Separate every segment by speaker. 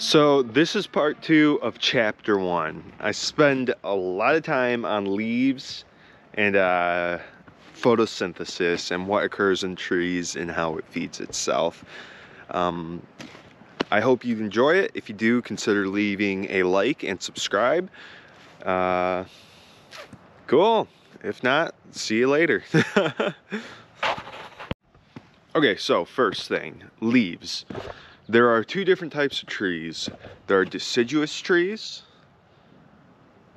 Speaker 1: So this is part two of chapter one. I spend a lot of time on leaves and uh, photosynthesis and what occurs in trees and how it feeds itself. Um, I hope you enjoy it. If you do, consider leaving a like and subscribe. Uh, cool. If not, see you later. okay, so first thing, leaves. There are two different types of trees. There are deciduous trees,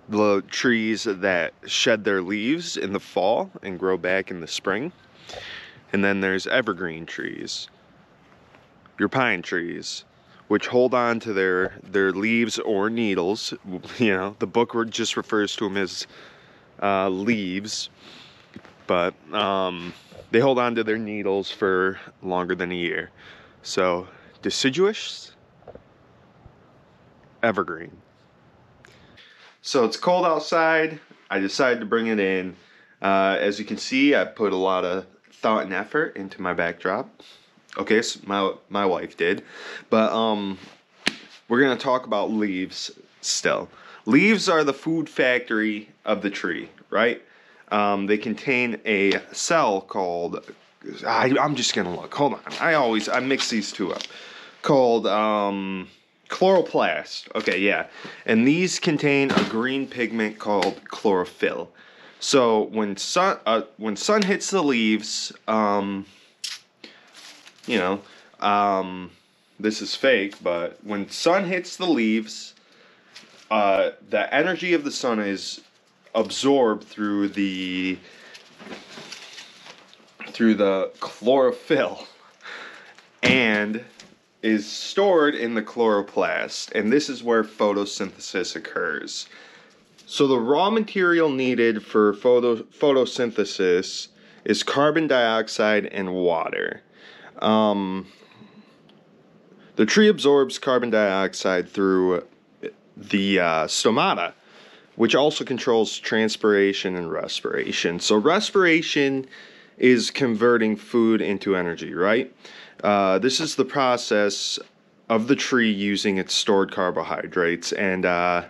Speaker 1: the trees that shed their leaves in the fall and grow back in the spring. And then there's evergreen trees, your pine trees, which hold on to their, their leaves or needles. You know, the book just refers to them as uh, leaves, but um, they hold on to their needles for longer than a year. So deciduous, evergreen. So it's cold outside. I decided to bring it in. Uh, as you can see, I put a lot of thought and effort into my backdrop. Okay, so my my wife did, but um, we're gonna talk about leaves still. Leaves are the food factory of the tree, right? Um, they contain a cell called. I, I'm just gonna look. Hold on. I always I mix these two up called um, chloroplast. Okay, yeah. And these contain a green pigment called chlorophyll. So when sun uh, when sun hits the leaves, um, you know, um, this is fake, but when sun hits the leaves, uh, the energy of the sun is absorbed through the through the chlorophyll and is stored in the chloroplast, and this is where photosynthesis occurs. So the raw material needed for photo, photosynthesis is carbon dioxide and water. Um, the tree absorbs carbon dioxide through the uh, stomata, which also controls transpiration and respiration. So respiration is converting food into energy, right? Uh, this is the process of the tree using its stored carbohydrates and uh,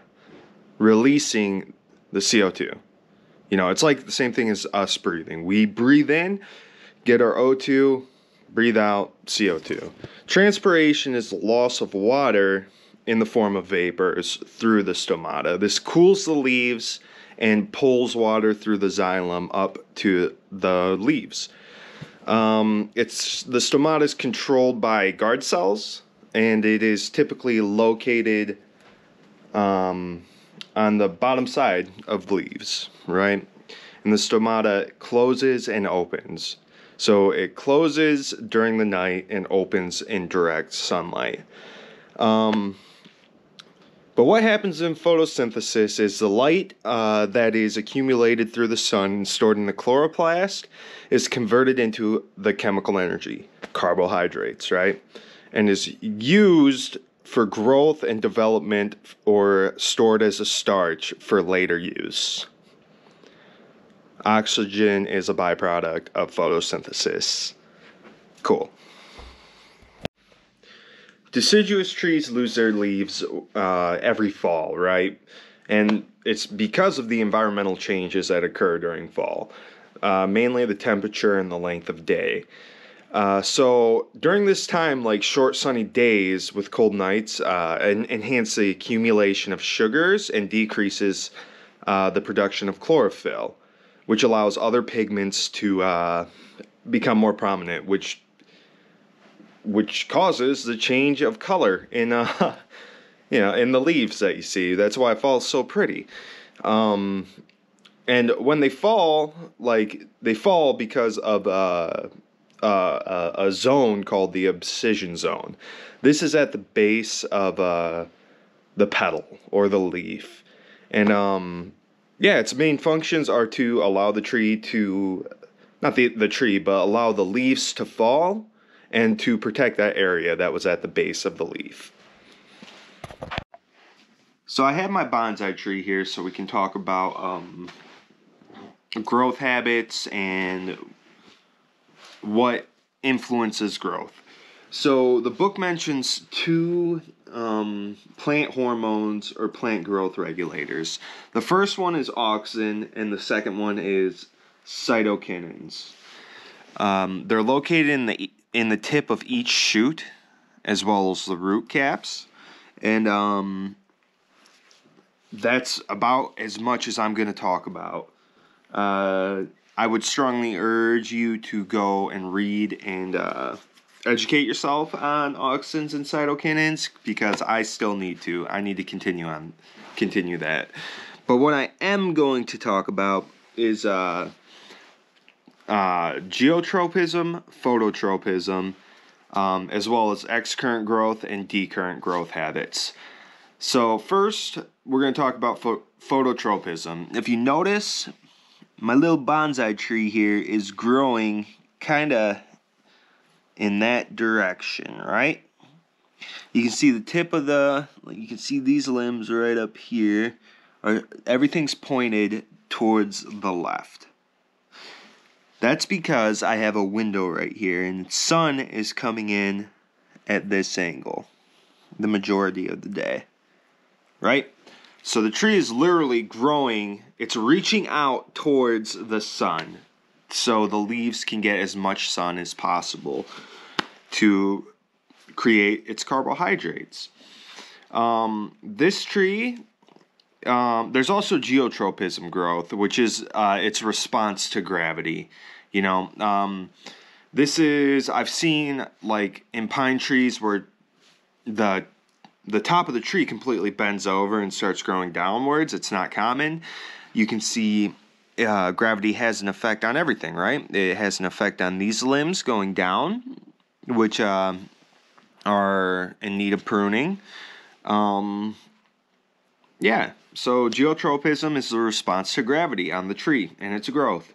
Speaker 1: releasing the CO2. You know, it's like the same thing as us breathing. We breathe in, get our O2, breathe out CO2. Transpiration is the loss of water in the form of vapors through the stomata. This cools the leaves and pulls water through the xylem up to the leaves. Um, it's the stomata is controlled by guard cells, and it is typically located um, on the bottom side of leaves, right? And the stomata closes and opens. So it closes during the night and opens in direct sunlight. Um, but what happens in photosynthesis is the light uh, that is accumulated through the sun and stored in the chloroplast is converted into the chemical energy, carbohydrates, right? And is used for growth and development or stored as a starch for later use. Oxygen is a byproduct of photosynthesis. Cool. Deciduous trees lose their leaves uh, every fall, right? And it's because of the environmental changes that occur during fall, uh, mainly the temperature and the length of day. Uh, so during this time, like short sunny days with cold nights, uh, enhance the accumulation of sugars and decreases uh, the production of chlorophyll, which allows other pigments to uh, become more prominent, which which causes the change of color in uh you know in the leaves that you see. That's why it falls so pretty. Um and when they fall like they fall because of uh, uh, a zone called the abscission zone. This is at the base of uh, the petiole or the leaf. And um yeah its main functions are to allow the tree to not the, the tree but allow the leaves to fall and to protect that area that was at the base of the leaf. So I have my bonsai tree here so we can talk about um, growth habits and what influences growth. So the book mentions two um, plant hormones or plant growth regulators. The first one is auxin, and the second one is cytokinins. Um, they're located in the in the tip of each shoot, as well as the root caps, and um, that's about as much as I'm going to talk about. Uh, I would strongly urge you to go and read and uh, educate yourself on auxins and cytokinins because I still need to. I need to continue on, continue that. But what I am going to talk about is uh, uh, geotropism, phototropism, um, as well as excurrent growth and decurrent growth habits. So first, we're going to talk about pho- phototropism. If you notice, my little bonsai tree here is growing kind of in that direction, right? You can see the tip of the, you can see these limbs right up here. Are, everything's pointed towards the left. That's because I have a window right here and sun is coming in at this angle the majority of the day. Right? So the tree is literally growing, it's reaching out towards the sun so the leaves can get as much sun as possible to create its carbohydrates. Um, this tree, um, there's also geotropism growth, which is uh, its response to gravity. You know, um, this is I've seen like in pine trees where the the top of the tree completely bends over and starts growing downwards. It's not common. You can see uh, gravity has an effect on everything, right? It has an effect on these limbs going down which uh, are in need of pruning. Um, yeah, so geotropism is the response to gravity on the tree and its growth.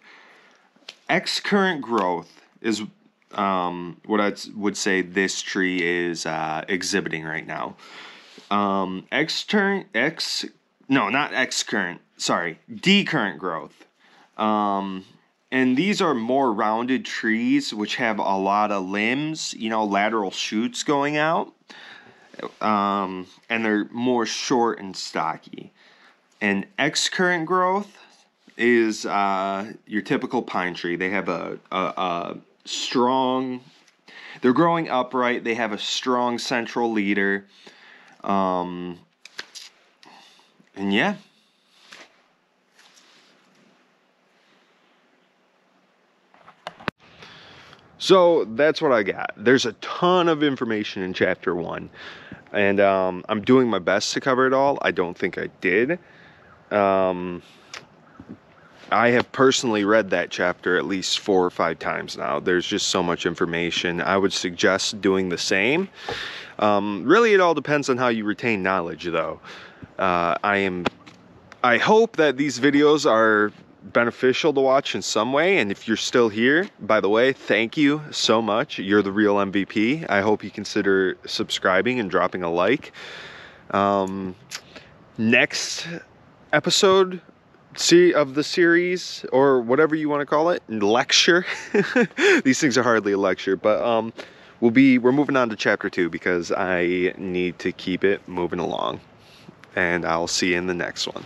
Speaker 1: Excurrent growth is um, what I would say this tree is uh, exhibiting right now. Um, extern, ex, no, not excurrent, sorry, decurrent growth. Um, and these are more rounded trees which have a lot of limbs you know lateral shoots going out um, and they're more short and stocky. And excurrent growth is uh, your typical pine tree. They have a, a, a strong they're growing upright. They have a strong central leader. Um, and yeah So that's what I got. There's a ton of information in chapter one, and um, I'm doing my best to cover it all. I don't think I did. Um, I have personally read that chapter at least four or five times now. There's just so much information. I would suggest doing the same. Um, really, it all depends on how you retain knowledge, though. Uh, I am. I hope that these videos are beneficial to watch in some way. And if you're still here, by the way, thank you so much. You're the real MVP. I hope you consider subscribing and dropping a like. Um, next episode see of the series or whatever you want to call it lecture these things are hardly a lecture but um we'll be we're moving on to chapter two because i need to keep it moving along and i'll see you in the next one